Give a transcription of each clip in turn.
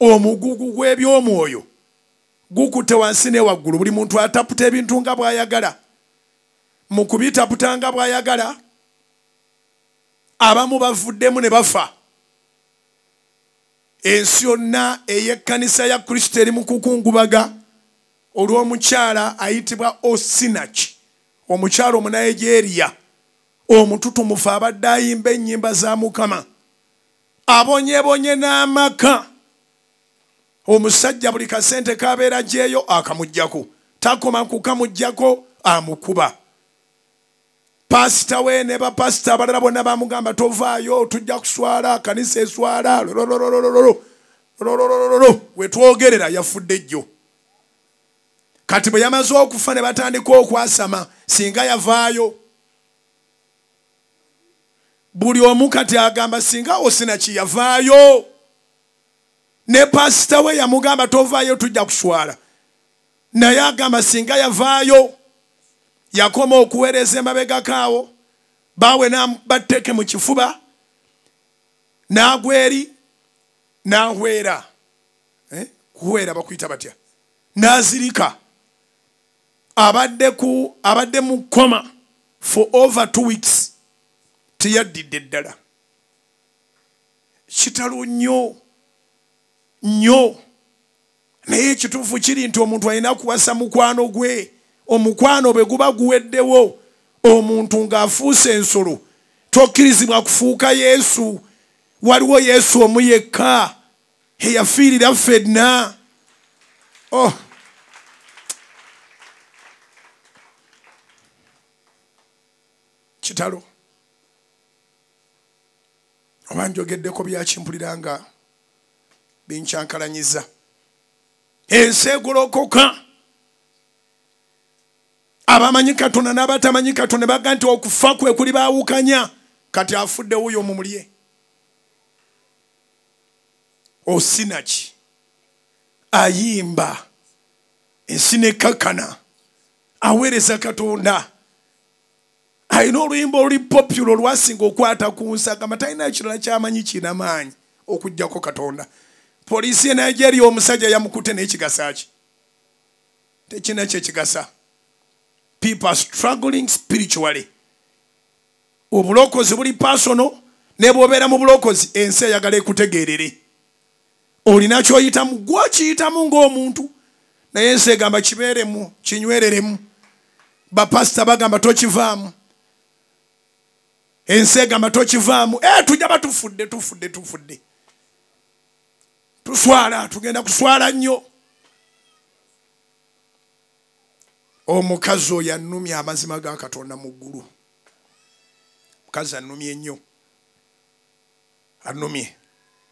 omugugu gw'ebyomwoyo gukutte wansi ne waggulu. Buli muntu ataputa ebintu nga bw'ayagala. Mu kubitaputa nga bw'ayagala abamu bavuddemu ne bafa. Ensi yonna ey'ekkanisa ya kristo eri mu kukungubaga olw'omukyala ayitibwa osinaki omukyala omunayegeriya omututumufu abadde ayimba ennyimba za mukama. Abonyebonye n'amaka omusajja buli kasente kabeera gyeyo akamugjako takoma kukamugjako amukuba. Pasita we ne bapasita abalala bonna bamugamba tovaayo tujja kuswala kanisa eswala wetwogerera yafudde jjo kati bwe yamaze okufa ne batandika okwasama singa yavaayo. Buli omu kati agamba singa osinaki yavaayo ne pasita we yamugamba tovaayo tujja kuswala. Naye agamba singa yavaayo yakoma okuweereza emabegakaawo baawe batteke mu kifuba n'agwa eri n'ahwera eh? kuhwera bakuyita batya? N'azirika. Abadde ku abadde mu koma for over two weeks teyaddidde ddala. Kitalo nnyo nnyo naye ekituufu kiri nti omuntu alina kuwasa mukwano gwe omukwano bwe guba guweddewo. Omuntu ng'afuuse ensolo tokkirizibwa kufuuka yesu. Waliwo yesu omu yekka eyafiirira ffenna. Oh. kitalo. Oba njogeddeko byakimpulira nga binkyankalanyiza ensi egolokoka abamanyi katonda n'abatamanyi katonda baga nti okufa kwe kuli baawukanya. Kati afudde wuyo mumulye osinaki. Ayimba. Ensi nekkakkana aweereza katonda. Alina oluyimba oluli popular olwasinga okwata ku nsi agamba talina ekirala kyamanyi kiina maanyi okugjako katonda poliisi e nigeria omusajja yamukutte n'ekigasa ki? Tekina kyekigasa people are struggling spiritually. Obulokozi buli pasono ne bwobeera mu bulokozi ensi eyagala ekutegeerere. Olina kyoyitamu gwokiyitamu ng'omuntu naye ensi egamba kibeeremu kinywereremu. Bapasita bagamba tokivaamu. Ensi egamba tokivaamu. E tujja batufudde tufudde tufudde tuswala tugenda kuswala nnyo. Omukazi oyo annumye amazima ga katonda mu ggulu. Mukazi annumye nnyo annumye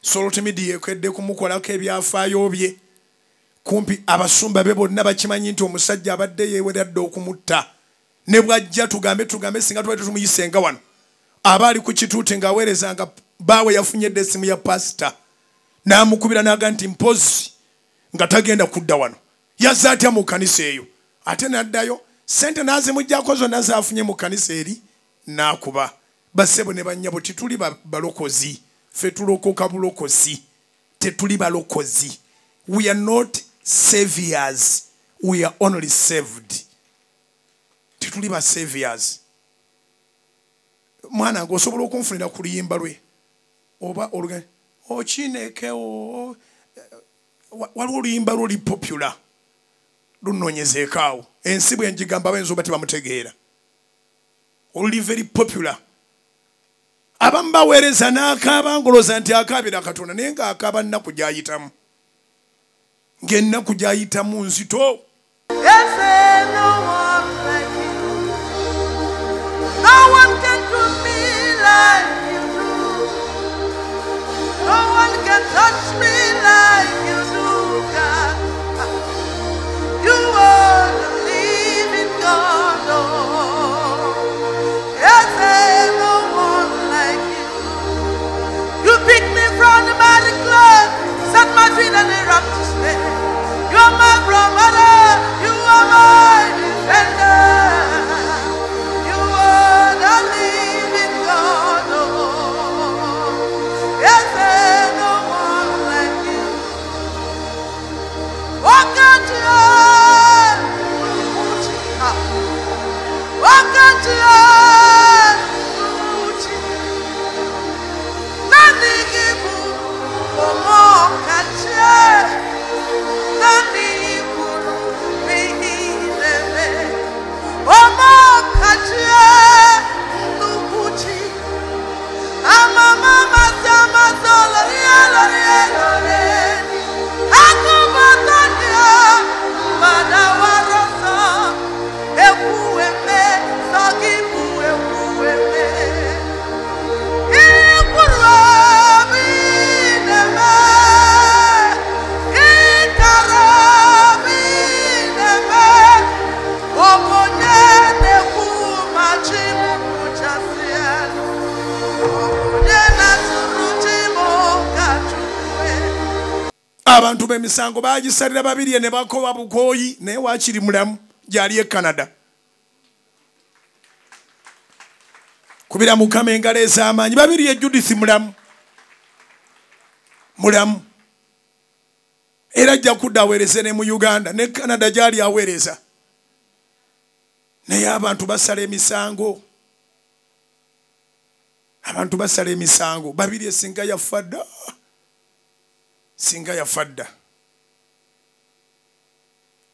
solotimidi yekedde kumukolako ebyafaayo bye. Kumpi abasumba be bonna bakimanyi nti omusajja abadde yeweradde okumutta. Ne bwajja tugambe tugambe singa tubadde tumuyisenga wano. Aba ali ku kituuti ng'aweerezanga baawe yafunyedde essimu ya pasita n'amukubira n'aga nti mpozi nga tagenda kudda wano. Yazze atya mu kkanisa eyo? Ate n'addayo sente n'azimujjako zonna zaafunye mu kkanisa eri n'akuba. Bassebo ne bannyabo tituli balokozi. Ffe tulokoka bulokozi. Tetuli balokozi. We are not saviors. We are only saved. Tetuli ba saviors. Mwana nga osobola okunfunira ku luyimba lwe oba oluga okinekewo waliwo oluyimba lwoli popular lunoonyezeekaawo ensi bwe njigamba bayinza oba tebamutegeera. Oluli very popular. Abamu baweereza n'akaaba ngolooza nti akaabira katonda naye ng'akaaba nnaku gy'ayitamu. Ng'ennaku gy'ayitamu nzito. No one can do me like. No one can touch me like abantu b'emisango bagisalira babirye ne bakoba bukoyi naye wakiri mulamu gyali e canada. Kubira mukama engalo ez'amaanyi. Babirye judith mulamu. Mulamu. Era ajja kudda aweereze ne mu uganda ne canada gyali aweereza. Naye abantu basala emisango. Abantu basala emisango. Babirye singa yafa dda singa yafa dda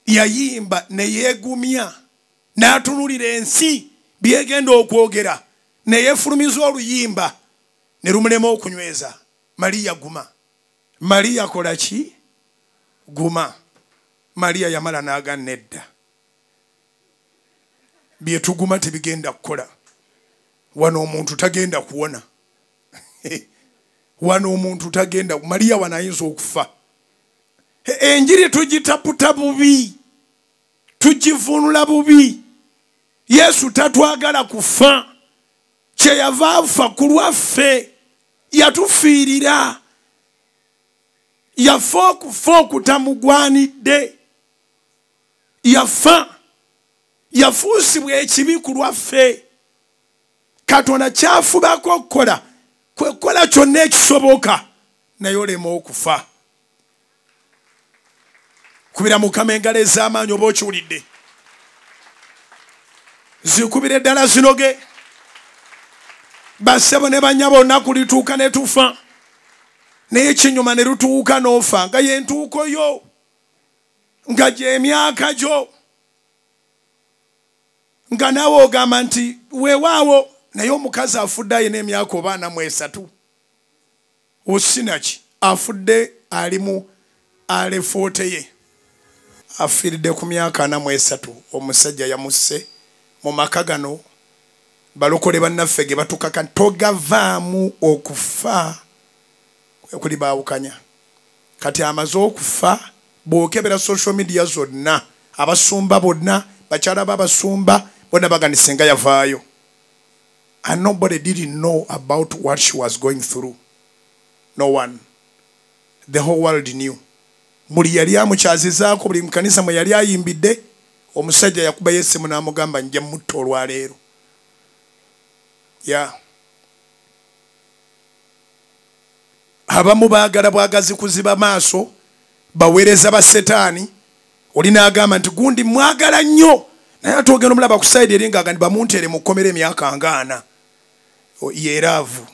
yayimba neyeegumya n'atunulira ensi byegenda okwogera. Neyeefulumiza oluyimba ne lumulema okunyweza. Maliya guma. Maliya kola ki? Guma. Maliya yamala n'aga nedda. Byetuguma tebigenda kukola. Wano omuntu tagenda kuwona wano omuntu tagenda maliya wano ayinza okufa. E- enjiri tugitaputa bubi tugivunula bubi. Yesu tatwagala kufa. Kyeyava afa ku lwaffe yatufiirira. Yafa okufa okutamugwanidde. Yafa yafuusibwa ekibi ku lwaffe. Katonda kyafubako okukola kwe kukola kyonna ekisoboka naye olema okufa. Kubira mukama engalo ez'amaanyi oba okiwulidde. Zikubira eddala zinoge. Bassebo ne banyabo olunaku lituuka ne tufa. Naye ekinyuma ne lutuuka n'ofa nga yentuuko yo nga gyemyaka gyo. Nga naawe ogamba nti weewaawo naye omukazi afudde ayina emyaka oba ana mu esatu. Osinaki afudde ali mu alefote ye. Afiiridde ku myaka ana mu esatu. Omusajja yamusse mu maka gano. Balokole bannaffe ge batukaka togavaamu okufa kuli baawukanya. Kati amaze okufa bwokebera social media zonna abasumba bonna bakyala babasumba bonna baganise nga yavaayo and nobody didn't know about what she was going through. No one. The whole world knew. Buli yali amukyazizaako buli mukanisa mwe yali ayimbidde omusajja yakubayo essimu n'amugamba nja mutta olwaleero. Ya abamu baagala bwagazi kuziba maaso baweereza ba setaani. Oli n'agamba nti gundi mwagala nnyo. Naye ate ogenda omulaba ku saidi eri ngaaga ndi bamuntere mu kkomera emyaka ngaana Yeeraavu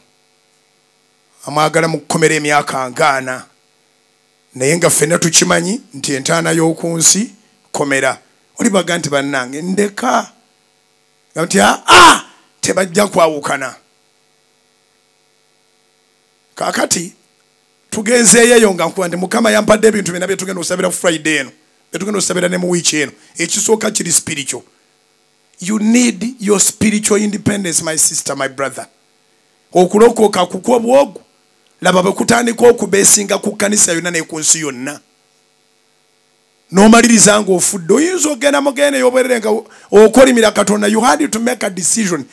amwagala mu kkomera emyaka ngaana. Naye nga ffenna tukimanyi nti entaana y'oku nsi komera oli baga nti bannange ndeka. Nti aa tebajja kwawukana. Kaakati tugenzeeyo eyo nga nkuba nti mukama yampadde ebintu byonna byetugenda osabira ku friday eno byetugenda osabira ne mu wiiki eno. Ekisooka kiri spiritual. You need your spiritual independence my sister my brother okulokoka kukwo bwogu laba bwe kutandika okubeesinga ku kkanisa yonna ne ku nsi yonna. N'omaliriza ng'ofudde oyinza ogenda mugenda ey'obwerere nga okolimira katonda you had to make a decision.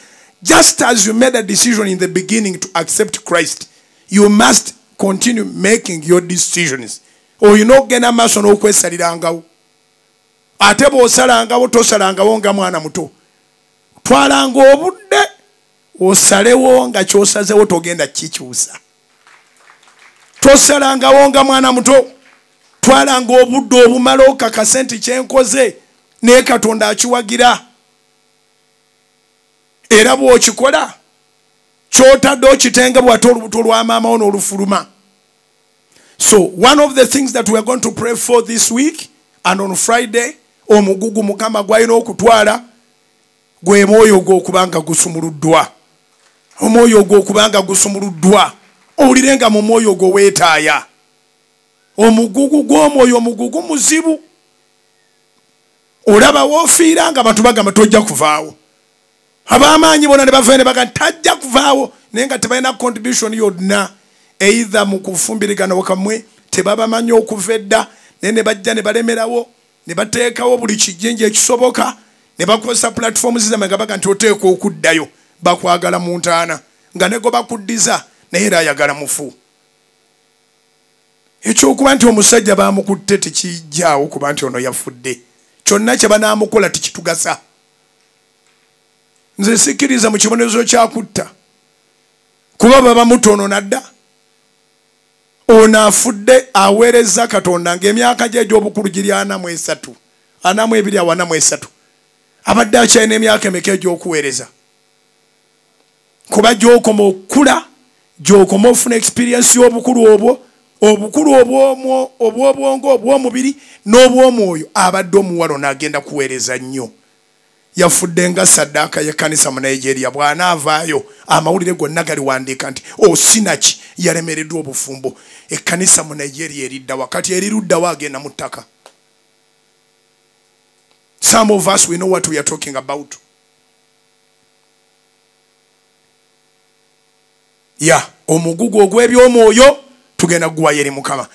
Just as you made a decision in the beginning to accept christ you must continue making your decisions. Olina okugenda maaso n'okwesalirangawo ate bw'osalangawo tosalangawo nga mwana muto. Twalanga obudde osalewo nga kyosazewo togenda kikyusa. Tosalangawo nga mwana muto. Twalanga obudde obumala okakase nti kyenkoze naye katonda akiwagira. Era bw'okikola kyotadde okitenga bwate olubuto lwamaamawo n'olufuluma. So one of the things that weare going to pray for this week and on friday omugugu mukama gwalina okutwala gwe mwoyo gwe okubanga gusumuluddwa omwoyo gwe okubanga gusumuluddwa owulire nga mu mwoyo gwe weetaaya omugugu gw'omwoyo omugugu muzibu. Olaba woofiira nga abantu bagamba tojja kuvaawo. Ab'amaanyi bona ne bavayo ne baga tajja kuvaawo naye nga tebalina contribution yonna eitha mu kufumbirigana wakamwe tebabamanyi okuva edda naye ne bajja ne balemerawo ne bateekawo buli kijinji ekisoboka ne bakozesa platform zizame nga baga nti oteekwa okuddayo bakwagala mu ntaana nga nego bakuddiza naye era ayagala mufu. Ekyokuba nti omusajja bamukutte tekijjaawo kuba nti ono yafudde. Kyonna kye banaamukola tikitugasa nze sikkiriza mu kibonerezo kyakutta kuba baba mutono nadda. Ono afudde aweereza katonda ngaemyaka gye egy'obukulu giri anamu esatu anamu ebiri awo anamu esatu. Abadde akyalina emyaka emeka egy'okuweereza kuba gyokoma okukula gyokoma ofuna experiensi y'obukulu obwo obukulu obwobwongo obwomubiri n'obwomwoyo. Abadde omuwalo n'agenda kuweereza nnyo. Yafudde nga saddaaka yekanisa mu nigeria bw'anaavaayo amawulire gonna galiwandiika nti osinaki yalemereddwa obufumbo. Ekkanisa mu nigeria eridda wakati eriruddawo agenda mu ttaka? Some of us we know what we are talking about ya omugugu ogw'ebyomwoyo tugenda kuguwayo eri mukama